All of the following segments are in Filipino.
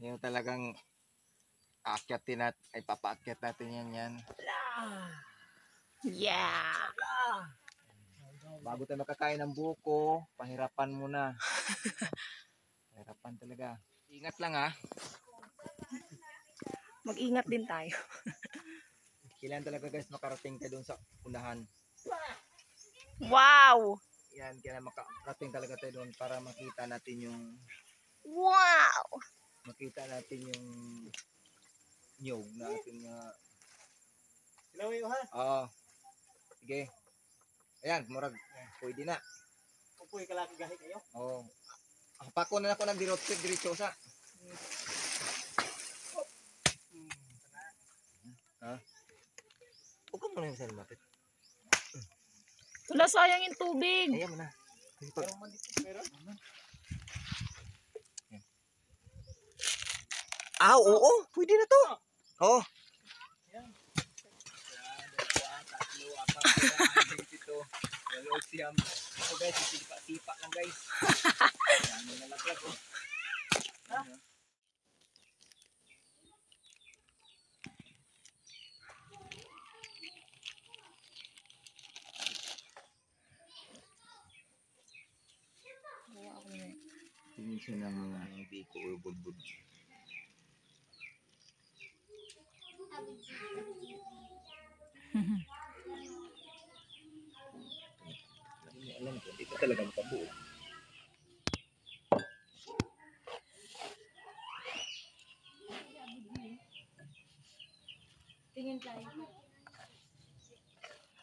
Yung talagang aakyatin nat ay papaakyat natin yan yan. Yeah. Bago tayo makakain ng buko, pahirapan muna. pahirapan talaga. Ingat lang ha. Mag-ingat din tayo. Kailangan talaga guys makarating ka doon sa unahan. Wow! Yan, kailangan makarating talaga tayo doon para makita natin yung Wow! makita natin yung nyog na ating uh, Sinawi ha? Oo. Sige. Ayan, murag pwede na. Upoy kalaki gahi kayo. Oo. Ako pa ko na ako ng direct diretso sa. Ha? Huwag ka muna yung sa lumapit. Wala sayang yung tubig. Ayan mo na. Pag- Pero man dito pero. Ah, oo. Pwede na to. Oo. tatlo, apat, ito. Walo, siyam. Ako guys, sipa-sipa lang guys. Yan nalaglag oh. Oh. Tingin siya ng mga hindi ko or bulbul. Hindi alam ko, dito talaga makabuo.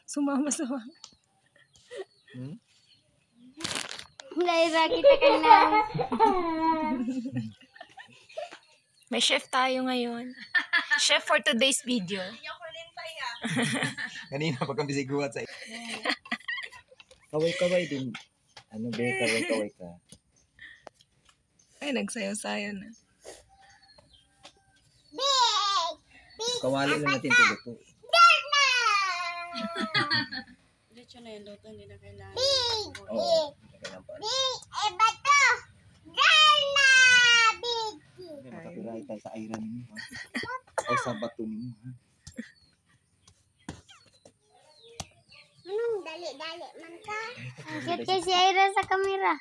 Sumama sa Hmm? Naira kita ka na. May chef tayo ngayon. Chef for today's video. Kanina pag kami siguat sa Kaway-kaway din. Ano ba kaway-kaway ka? Ay, nagsayo-sayo na. Big! Kawali lang natin ito luto. Darna! Diretso na yung luto, hindi na kailangan. Big! Oo. Kailangan pa. Big! Eh, bato! Darna! Big! Hindi makapiray tayo sa iron ninyo. ha? O sa bato ninyo. ha? Anong dali-dali man ka? Ang cute kasi Ira sa kamera.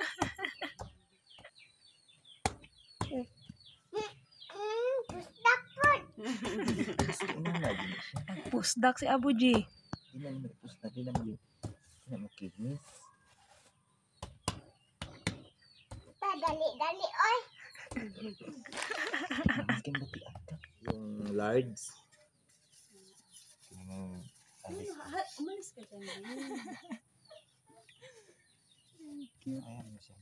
Mm, pusdak po. Gusto ko nang lagi na siya. Pusdak si Abu G. Hindi na yung nagpus na. Hindi na mo yung hindi na mo kidneys. Pa, dali-dali, oy. Yung lards. Yung alis. Umalis ka dyan. Ayan mo siya.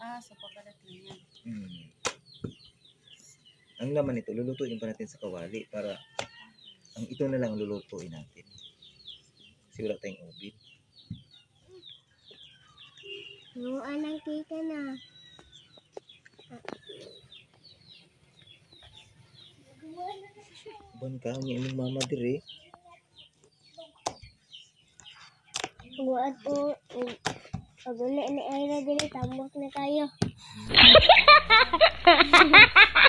Ah, sa pabalat na yan. Hmm. Ang laman nito, lulutuin pa natin sa kawali para ang ito na lang ang lulutuin natin. Kasi wala tayong ubit. Yung anang kita na. Ban ka, ang imong mama dire. Buat po, pag uli ni Ira dili, tambok na tayo.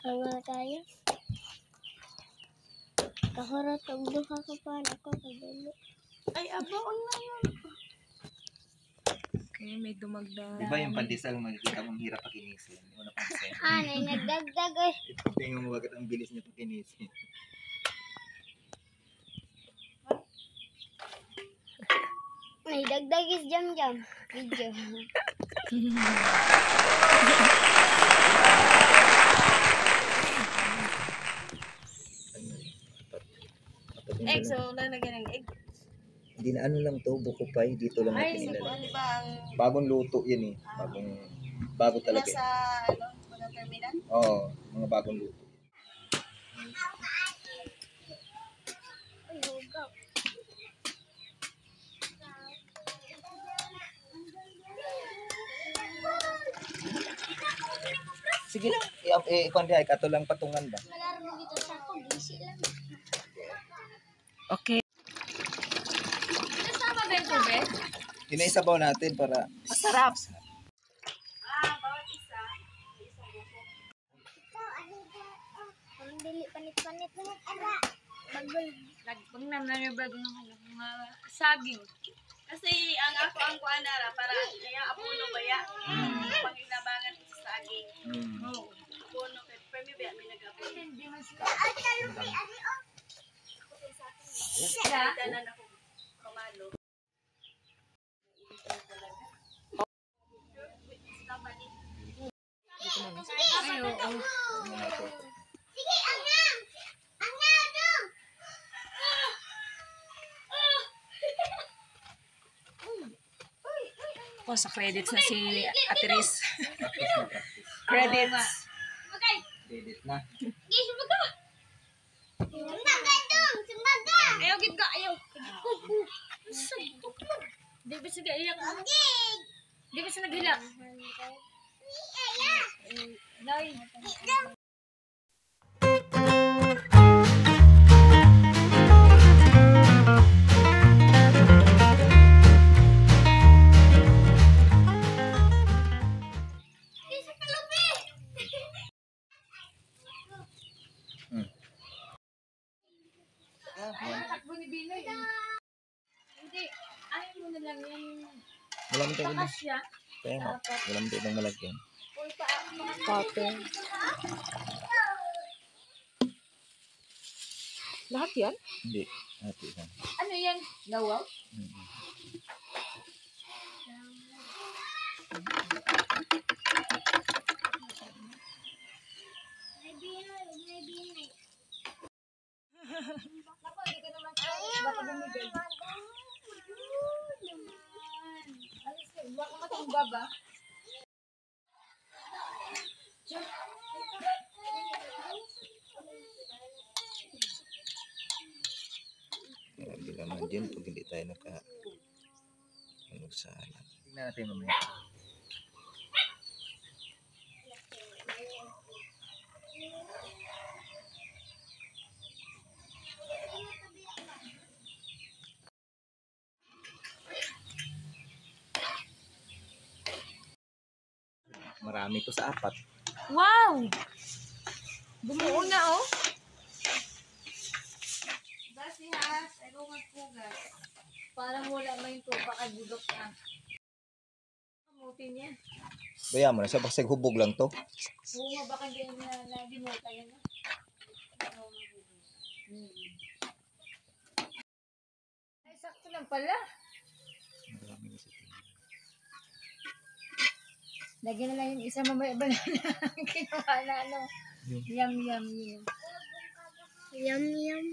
Tama na tayo. Kahorot, ang duha ka pa, ako kabalo. Ay, abaon na yan. Okay, may dumagdag. Di ba yung pandesal makikita mong hirap pakinisin? Hindi mo napansin. Ah, nay, nagdagdag eh. Ito tingnan mo bakit ang bilis niya pakinisin. Nay, dagdag is jam-jam. Video. Egg, so lalagyan ng egg. Hindi na ano lang to, buko pie. Dito lang Ay, natin so ilalagay. ano ba ang Bagong luto yan eh. Bagong, bago talaga. nasa eh. ano, mga terminal? Oo, mga bagong luto. Sige lang. Eh, eh, kundi ay kato lang patungan ba? Malaro dito sa ako, busy lang. Okay. Kasama ba yung tubig? Inaisabaw natin para Masarap. Ah, bawat isa. Ikaw, ano ba? Ang dili panit-panit mo. Ara, bagol. Pag naman yung mga saging. Kasi ang ako ang kuanara para kaya apuno ba ya? Pag inabangan sa saging. Oo. Apuno kay Permi ba may nag-apuno. Hindi man. Ay, kalupay, ano oh. Sila? Tanan ako kamalo. Ay, oo. ano na to. Sige, angang! Angang, angang! Oh, sa credits na si Ate Riz. Practice na practice. Credits. Edit na. Ayaw gid ka, ayaw. Di ba sige iyak? Di ba siya naghila? Ni Aya! Nay. Wala mo tayong iba. Siya. Kaya nga. Wala mo tayong malagyan. Cotton. Lahat yan? Hindi. Ate lang. Ano yan? Gawaw? Mm. May binay, may binay. Ako, hindi ka naman. Baka bumibig. Baka matumba ba? Grabe naman dyan pag hindi tayo naka ano sa alam. Tingnan natin mamaya. Marami to sa apat. Wow! Bumuo na, oh. Basi has, ay kung magpugas. Parang wala yung tupa kay budok na. Kamutin niya. Baya mo na siya, basta hubog lang to. Oo, baka hindi na nalimutan yan. no? Ay, sakto lang pala. Marami na sa tingin. Lagyan na lang yung isa mamaya ba na kinuha na ano. Yum, yum, yum. Yum, yum.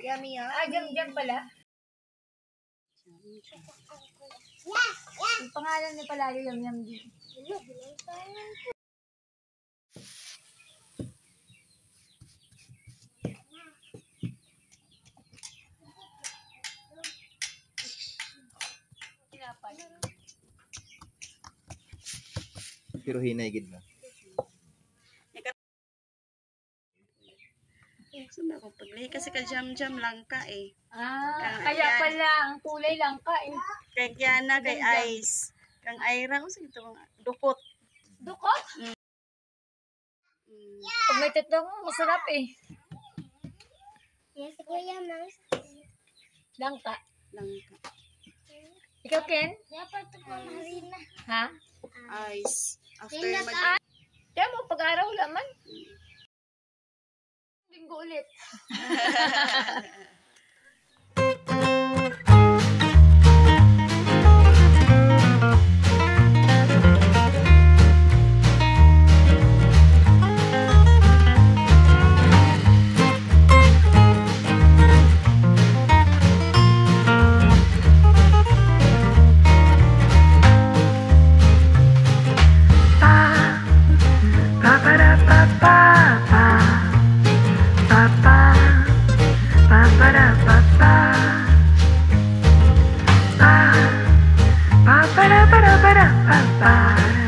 Yummy, yum. Ah, jam, jam pala. Yung pangalan niya pala yung yum, yum Pero hinay gid na. Saan ako paglay? Kasi ka jam-jam lang ka eh. Ah, Kaya- kaya pala ang kulay lang ka eh. Kay Kiana, kay Ice. Kang Ira, kung sa ito dukot. Dukot? Mm. Pag may tatlong, masarap eh. Yes, kuya, mas. Langka. Lang ka. Ikaw, Ken? Dapat ito po harina. Ha? Ice. After mag... Kaya mo, pag-araw laman. Linggo ulit. Bye-bye.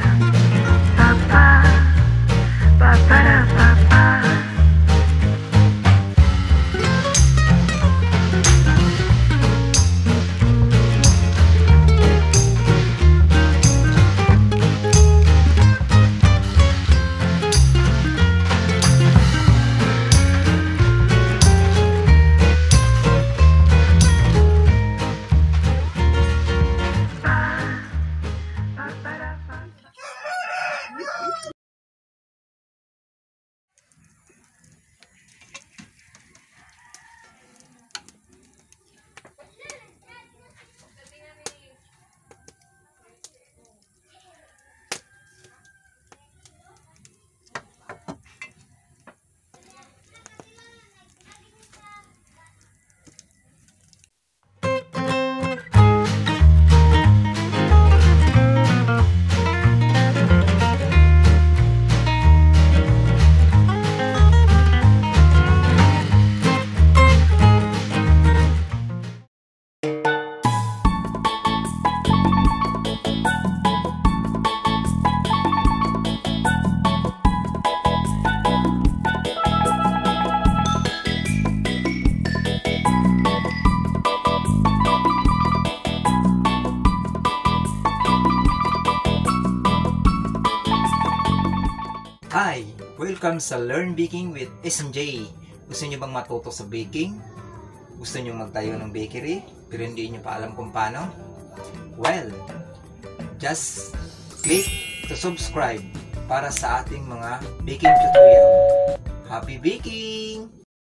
Hi! Welcome sa Learn Baking with SNJ. Gusto niyo bang matuto sa baking? Gusto niyo magtayo ng bakery pero hindi niyo pa alam kung paano? Well, just click to subscribe para sa ating mga baking tutorial. Happy baking!